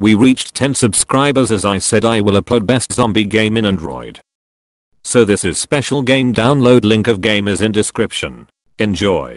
We reached 10 subscribers as I said I will upload best zombie game in Android. So this is special game download link of game is in description. Enjoy.